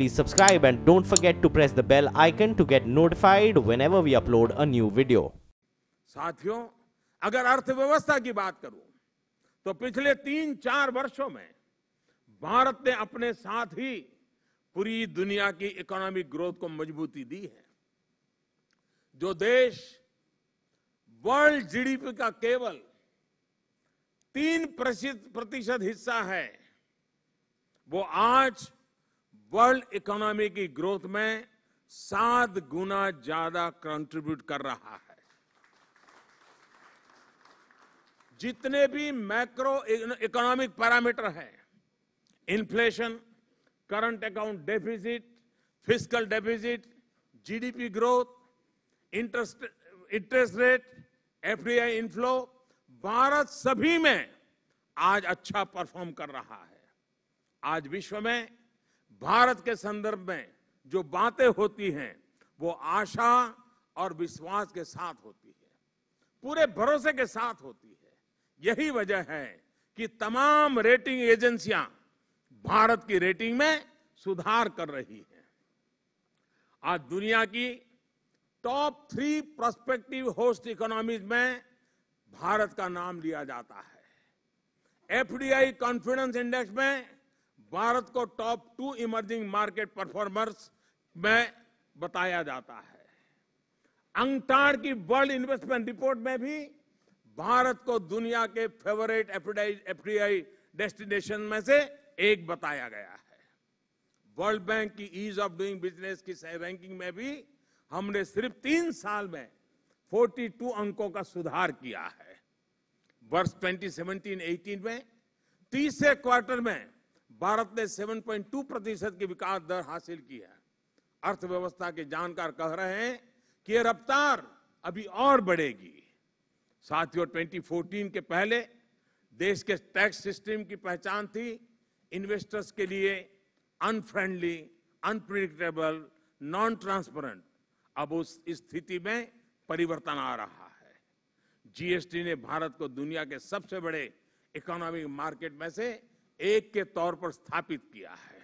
please subscribe and don't forget to press the bell icon to get notified whenever we upload a new video. साथियों, अगर अर्थव्यवस्था की बात करूँ तो पिछले तीन चार वर्षों में भारत ने अपने साथ ही पूरी दुनिया की इकोनॉमिक ग्रोथ को मजबूती दी है जो देश वर्ल्ड जीडीपी का केवल तीन प्रतिशत हिस्सा है, वो आज वर्ल्ड इकोनॉमी की ग्रोथ में सात गुना ज़्यादा कंट्रीब्यूट कर रहा है। जितने भी मैक्रो इकोनॉमिक पैरामीटर हैं inflation current account deficit fiscal deficit GDP growth interest interest rate FDI inflow Bharat सभी में आज अच्छा परफॉर्म कर रहा है। आज विश्व में भारत के संदर्भ में जो बातें होती हैं, वो आशा और विश्वास के साथ होती है। पूरे भरोसे के साथ होती है। यही वजह है कि तमाम रेटिंग एजेंसियाँ भारत की रेटिंग में सुधार कर रही हैं। आज दुनिया की top three prospective host economies में भारत का नाम लिया जाता है। एफडीआई कॉन्फिडेंस इंडेक्स में भारत को top two emerging market performers में बताया जाता है। अंगटाड़ की वर्ल्ड इन्वेस्टमेंट रिपोर्ट में भी भारत को दुनिया के फेवरेट एफडीआई डेस्टिनेशन में से एक बताया गया है। वर्ल्ड बैंक की ईज ऑफ़ डूइंग बिज़नेस की रैंकिंग में भी हमने सिर्फ़ तीन साल में 42 अंकों का सुधार किया है। वर्ष 2017-18 में तीसरे क्वार्टर में भारत ने 7.2 प्रतिशत की विकास दर हासिल की है। अर्थव्यवस्था के जानकार कह रहे हैं कि यह रफ्तार अभी और बढ़ेगी। साथियों 2014 के पहले देश के टैक्स सिस्टम की पहचान थी। इन्वेस्टर्स के लिए अनफ्रेंडली, अनप्रिडिक्टेबल नॉन ट्रांसपेरेंट अब उस स्थिति में परिवर्तन आ रहा है। जीएसटी ने भारत को दुनिया के सबसे बड़े इकोनॉमिक मार्केट में से एक के तौर पर स्थापित किया है।